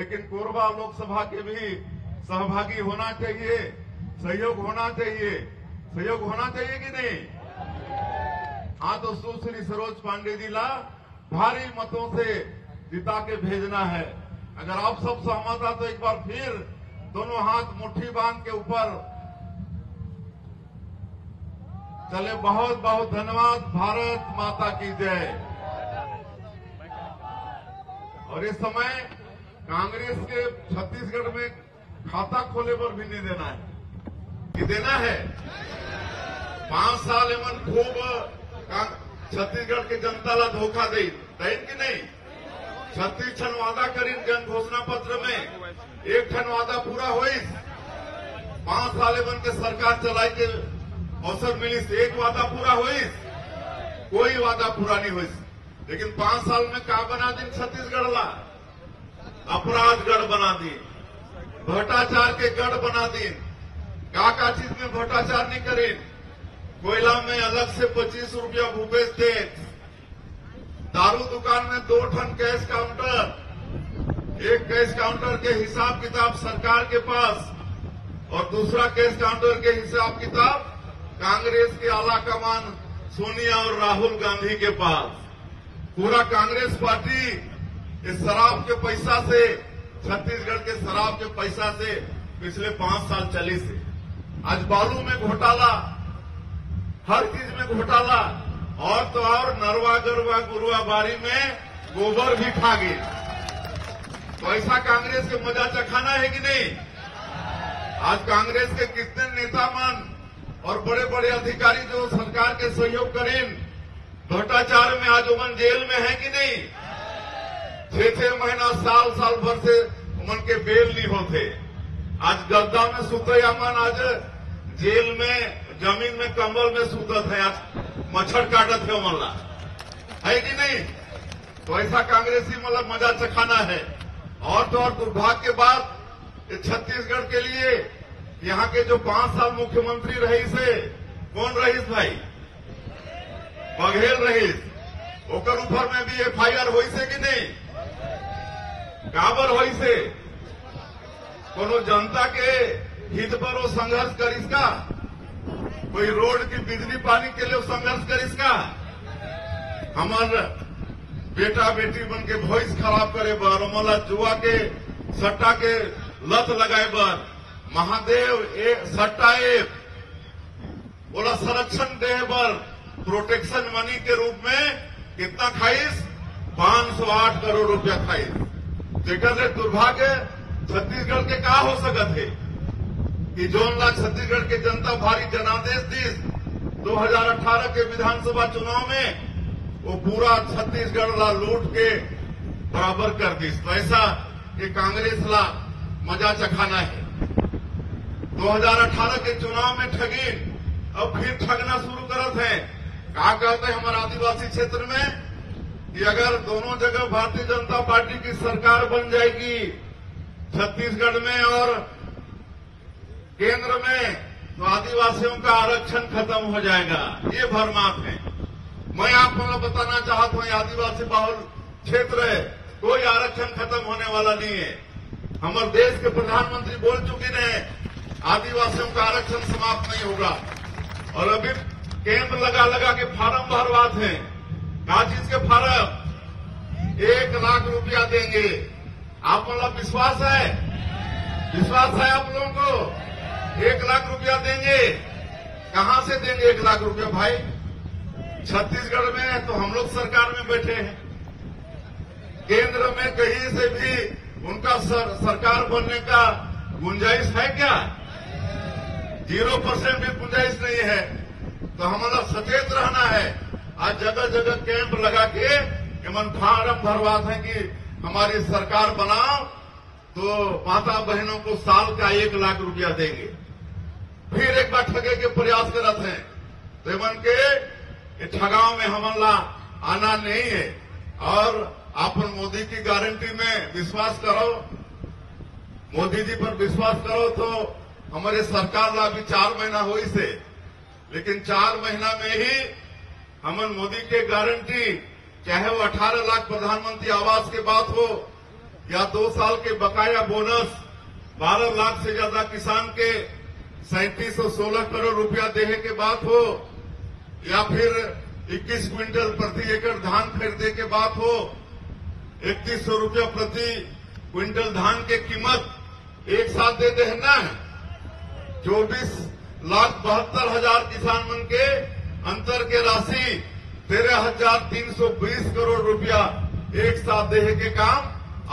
लेकिन कोरबा लोकसभा के भी सहभागी होना चाहिए। सहयोग होना चाहिए। सहयोग होना चाहिए कि नहीं? हाँ तो सुश्री सरोज पांडे जी ला, भारी मतों से जिता के भेजना है। अगर आप सब सहमत है तो एक बार फिर दोनों हाथ मुट्ठी बाँध के ऊपर चले। बहुत बहुत धन्यवाद। भारत माता की जय। और इस समय कांग्रेस के छत्तीसगढ़ में खाता खोले पर भी नहीं देना है। कि देना है? पाँच साल एमन खूब छत्तीसगढ़ के जनता ला धोखा दे देन कि नहीं? छत्तीस ठन वादा करी जन घोषणा पत्र में। एक ठन वादा पूरा हुई पाँच साल एमन के सरकार चलाई के अवसर मिली एक वादा पूरा हुई कोई वादा पूरा नहीं हुई लेकिन पाँच साल में का बना दिन छत्तीसगढ़ ला? अपराध गढ़ बना दी भ्रष्टाचार के गढ़ बना दी का का चीज़ में भ्रष्टाचार नहीं करे। कोयला में अलग से पच्चीस रुपया भूपेश टैक्स दारू दुकान में दो ठन कैश काउंटर। एक कैश काउंटर के हिसाब किताब सरकार के पास और दूसरा कैश काउंटर के हिसाब किताब कांग्रेस के आला कमान सोनिया और राहुल गांधी के पास। पूरा कांग्रेस पार्टी इस शराब के पैसा से, छत्तीसगढ़ के शराब के पैसा से पिछले पाँच साल चली से। आज बालू में घोटाला, हर चीज़ में घोटाला, और तो और नरवा गरवा गुरुआ बारी में गोबर भी खा गए। तो ऐसा कांग्रेस के मज़ा चखाना है कि नहीं? आज कांग्रेस के कितने नेता मन और बड़े बड़े अधिकारी जो सरकार के सहयोग करें, भ्रष्टाचार में आज उमन जेल में है कि नहीं? छह छह महीना साल साल भर से उमन के बेल नहीं होते। आज गद्दा में सुते अमन आज जेल में, ज़मीन में, कंबल में सुतत है आज मच्छर काटत है उमन ला। है कि नहीं? तो ऐसा कांग्रेसी मतलब मज़ा चखाना है। और तो और दुर्भाग्य के बाद छत्तीसगढ़ के लिए यहाँ के जो पाँच साल मुख्यमंत्री रहीस है, कौन रहीस भाई? बघेल रहीस। ओकर ऊपर में भी एफआईआर हुई से कि नहीं? काबर हुई से कोनो जनता के हित पर वो संघर्ष करिस का? कोई रोड की बिजली पानी के लिए संघर्ष करिस का? हमार बेटा बेटी बन के भॉइस खराब करे बर मला जुआ के सट्टा के लत लगाए बर। महादेव, ए सट्टा एप बोला संरक्षण दे बर। प्रोटेक्शन मनी के रूप में कितना खाइस? 508 करोड़ रुपया खाइस। जेकर से दुर्भाग्य छत्तीसगढ़ के का हो सकत है? कि जोन ला छत्तीसगढ़ के जनता भारी जनादेश दी 2018 के विधानसभा चुनाव में, वो पूरा छत्तीसगढ़ ला लूट के बराबर कर दी तो ऐसा कि कांग्रेस ला मज़ा चखाना है। 2018 के चुनाव में ठगी अब फिर ठगना शुरू करत है। कहा कहते हैं, हमारे आदिवासी क्षेत्र में? कि अगर दोनों जगह भारतीय जनता पार्टी की सरकार बन जाएगी, छत्तीसगढ़ में और केंद्र में तो आदिवासियों का आरक्षण खत्म हो जाएगा। ये भरमात है। मैं आप मतलब बताना चाहता हूँ आदिवासी बाहुल क्षेत्र है, कोई आरक्षण खत्म होने वाला नहीं है। हमारे देश के प्रधानमंत्री बोल चुके हैं, आदिवासियों का आरक्षण समाप्त नहीं होगा। और अभी केंद्र लगा लगा के फार्म भरवाते हैं। कहा चीज़ के फार्म। एक लाख रुपया देंगे। आप मतलब विश्वास है? विश्वास है आप लोगों को? एक लाख रुपया देंगे। कहाँ से देंगे एक लाख रुपया भाई? छत्तीसगढ़ में तो हम लोग सरकार में बैठे हैं। केंद्र में कहीं से भी उनका सर, सरकार बनने का गुंजाइश है क्या? ज़ीरो परसेंट भी गुंजाइश नहीं है। तो हमारा सचेत रहना है। आज जगह जगह कैंप लगा के एमन फार्म भरवाते हैं कि हमारी सरकार बनाओ तो माता बहनों को साल का एक लाख रुपया देंगे। फिर एक बार ठगे के प्रयास करते हैं। तो एमन के ठगाव में हमला आना नहीं है। और अपन मोदी की गारंटी में विश्वास करो। मोदी जी पर विश्वास करो तो हमारे सरकार ला भी चार महीना हो से। लेकिन चार महीना में ही हमन मोदी के गारंटी, चाहे वो 18 लाख प्रधानमंत्री आवास के बात हो, या दो साल के बकाया बोनस 12 लाख से ज़्यादा किसान के सैंतीस सौ सोलह करोड़ रुपया देने के बात हो, या फिर 21 क्विंटल प्रति एकड़ धान खरीदे के बात हो, इकतीस सौ रूपया प्रति क्विंटल धान के कीमत एक साथ दे देना है। चौबीस लाख बहत्तर हज़ार किसान मन के अंतर के राशि तेरह हज़ार तीन सौ बीस करोड़ रुपया एक साथ देहे के काम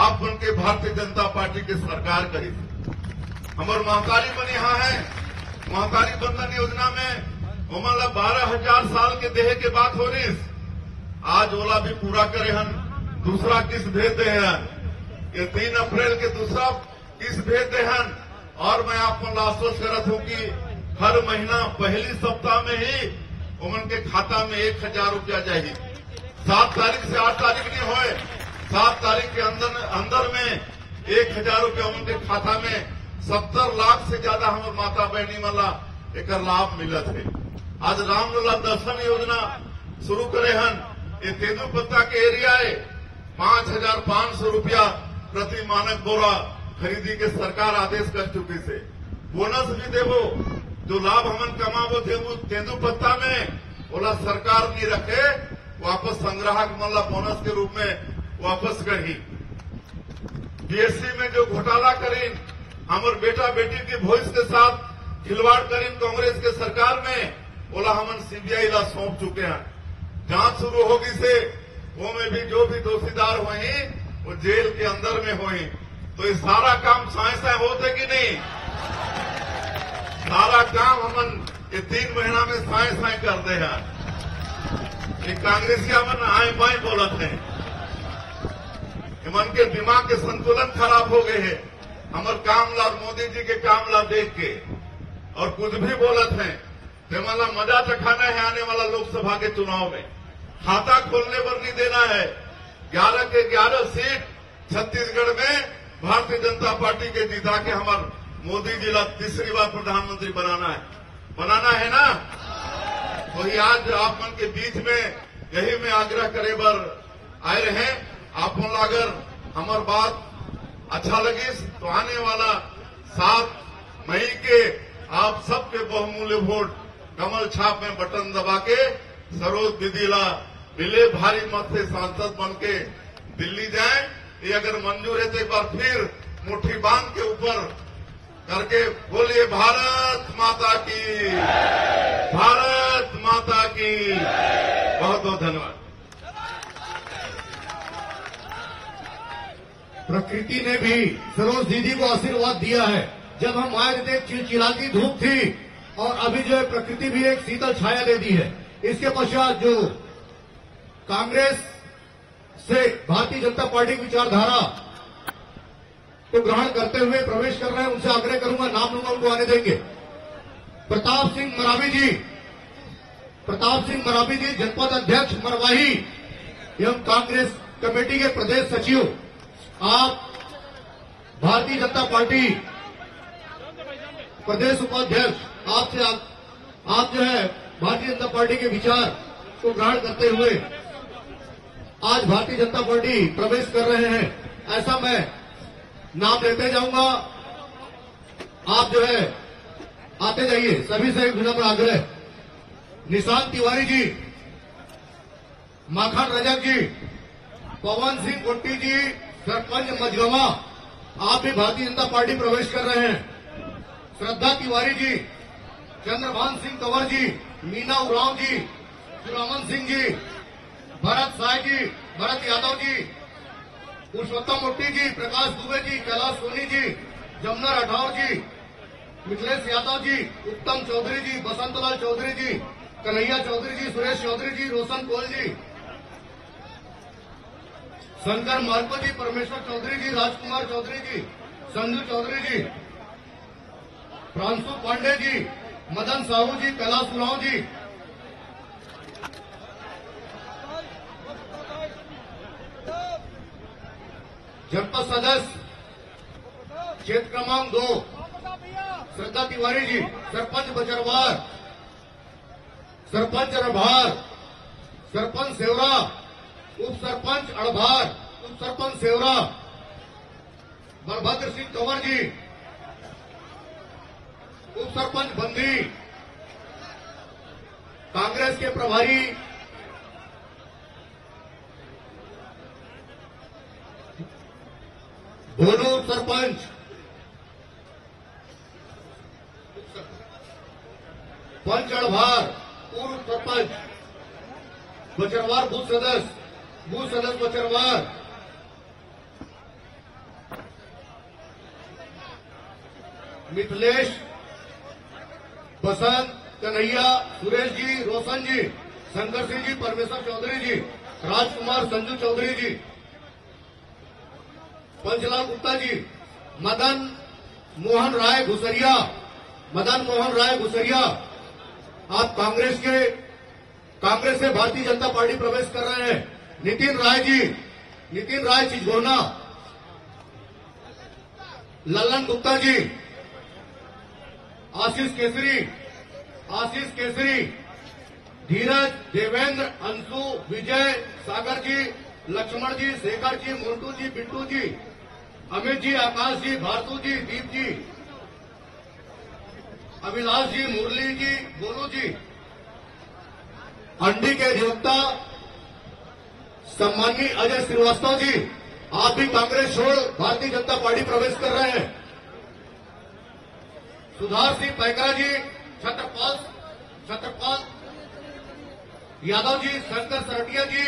आप मन के भारतीय जनता पार्टी के सरकार करी हमार महतारी बन यहाँ है। महतारी बंधन योजना में हमला बारह हज़ार साल के देहे के बात हो रही आज ओला भी पूरा करे हन। दूसरा किस्त भेज दे ये तीन अप्रैल के दूसरा किस्त भेज दे और मैं आपको आश्वस्त करत हूँ कि हर महीना पहली सप्ताह में ही उमन के खाता में एक हज़ार रूपया जाएगी सात तारीख से आठ तारीख नहीं होए। सात तारीख के अंदर अंदर में एक हज़ार रूपया उनके खाता में सत्तर लाख से ज़्यादा हमारे माता बहनी वाला एक लाभ मिलत है। आज रामलला दर्शन योजना शुरू करे हन। ये तेंदुपत्ता के एरिया है। पाँच हज़ार पाँच सौ रूपया प्रति मानक बोरा खरीदी के सरकार आदेश कर चुकी से। बोनस भी देवो। जो लाभ हमन कमाबो देवो तेंदुपत्ता में। बोला, सरकार नहीं रखे, वापस संग्राहक मल्ला बोनस के रूप में वापस करी। बीएससी में जो घोटाला करी, हमारे बेटा बेटी के भविष्य के साथ खिलवाड़ करी कांग्रेस के सरकार में, बोला, हमन सीबीआई ला सौंप चुके हैं। जाँच शुरू होगी से, वो में भी जो भी दोषीदार हुए वो जेल के अंदर में हुए तो ये सारा काम साय साय होते कि नहीं? सारा काम हमन ये तीन महीना में साय साय कर दे हैं ये कांग्रेसिया मन आए बाएँ बोलत है। मन के दिमाग के संतुलन खराब हो गए हैं। हमार काम ला मोदी जी के काम ला देख के। और कुछ भी बोलत है तेमाला मज़ा चखाना है आने वाला लोकसभा के चुनाव में। खाता खोलने पर नहीं देना है। ग्यारह के ग्यारह सीट छत्तीसगढ़ में भारतीय जनता पार्टी के जीता के हमार मोदी जी ला तीसरी बार प्रधानमंत्री बनाना है। बनाना है ना? वही आज आप मन के बीच में, यही में आग्रह करे बर आए रहे। आप अगर हमार बात अच्छा लगी तो आने वाला सात मई के आप सबके बहुमूल्य वोट कमल छाप में बटन दबा के सरोज विदिला मिले, भारी मत से सांसद बन के दिल्ली जाए। ये अगर मंजूर है तो एक बार फिर मुट्ठी बाँध के ऊपर करके बोलिए भारत माता की। भारत माता की। बहुत बहुत धन्यवाद। प्रकृति ने भी सरोज दीदी को आशीर्वाद दिया है। जब हम आए थे, चिलचिलाती धूप थी और अभी जो है प्रकृति भी एक शीतल छाया दे दी है। इसके पश्चात जो कांग्रेस से भारतीय जनता पार्टी की विचारधारा को ग्रहण करते हुए प्रवेश कर रहे हैं उनसे आग्रह करूँगा नाम लूँगा उनको आने देंगे। प्रताप सिंह मरावी जी। प्रताप सिंह मरावी जी जनपद अध्यक्ष मरवाही एवं कांग्रेस कमेटी के प्रदेश सचिव। आप भारतीय जनता पार्टी प्रदेश उपाध्यक्ष आपसे आप, आप जो है भारतीय जनता पार्टी के विचार को ग्रहण करते हुए आज भारतीय जनता पार्टी प्रवेश कर रहे हैं। ऐसा मैं नाम लेते जाऊँगा। आप जो है, आते जाइए। सभी से एक विनम्र आग्रह निशांत तिवारी जी, माखन रजक जी, पवन सिंह कोट्टी जी, सरपंच मजगवा आप भी भारतीय जनता पार्टी प्रवेश कर रहे हैं। श्रद्धा तिवारी जी, चंद्रभान सिंह कंवर जी, मीना उराव जी, सुरामन सिंह जी, भरत साय जी, भरत यादव जी पुरुषोत्तम मुट्टी जी, प्रकाश दुबे जी, कैलाश सोनी जी, जमुना राठौर जी, मिथिलेश यादव जी, उत्तम चौधरी जी, बसंतलाल चौधरी जी, कन्हैया चौधरी जी, सुरेश चौधरी जी, रोशन कोल जी, शंकर मार्को जी, परमेश्वर चौधरी जी, राजकुमार चौधरी जी, संजू चौधरी जी, प्रांशु पांडे जी, मदन साहू जी, कैलाश उराव जी जनपद सदस्य, क्षेत्र क्रमांक दो, श्रद्धा तिवारी जी, सरपंच बजरवार, सरपंच रभार, सरपंच सेवरा उप सरपंच अड़भार उप सरपंच सेवरा, बलभद्र सिंह तंवर जी उप सरपंच बंदी, कांग्रेस के प्रभारी सरपंच पंच अड़भार पूर्व सरपंच बचरवार बूथ सदस्य बूथ सदस्य बचरवार मिथिलेश बसंत कन्हैया सुरेश जी रोशन जी शंकर सिंह जी परमेश्वर चौधरी जी राजकुमार संजू चौधरी जी पंचलाल गुप्ता जी मदन मोहन राय घुसरिया। मदन मोहन राय घुसरिया। आप कांग्रेस के कांग्रेस से भारतीय जनता पार्टी प्रवेश कर रहे हैं। नितिन राय जी। नितिन राय चिजगोना ललन गुप्ता जी। आशीष केसरी। आशीष केसरी। धीरज देवेंद्र, अंशु, विजय सागर जी, लक्ष्मण जी, शेखर जी मोन्टू जी, बिट्टू जी। अमित जी, आकाश जी, भारतू जी, दीप जी, अभिलाष जी, मुरली जी, गोलू जी अंडी के अधिवक्ता सम्मानी अजय श्रीवास्तव जी, आप भी कांग्रेस छोड़ भारतीय जनता पार्टी प्रवेश कर रहे हैं। सुधार सिंह पैकरा जी, छत्रपाल छत्रपाल यादव जी, शंकर सरटिया जी,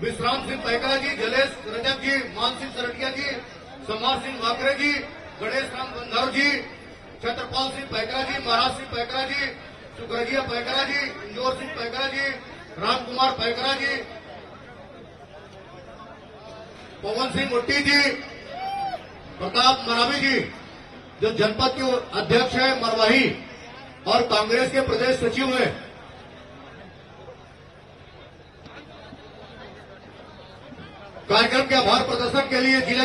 विश्राम सिंह पैकरा जी, जलेश रजक जी मान सिंह सरटिया जी समार सिंह वाकरे जी, गणेश राम गंधर्व जी, छत्रपाल सिंह पैकरा जी, महाराज सिंह पैकरा जी सुखरजिया पैकरा जी, इंदौर सिंह पैकरा जी राम कुमार पैकरा जी, पवन सिंह मुट्टी जी, प्रताप मरावी जी, जो जनपद के अध्यक्ष है, मरवाही, और कांग्रेस के प्रदेश सचिव हैं। कार्यक्रम के आभार प्रदर्शन के लिए जिला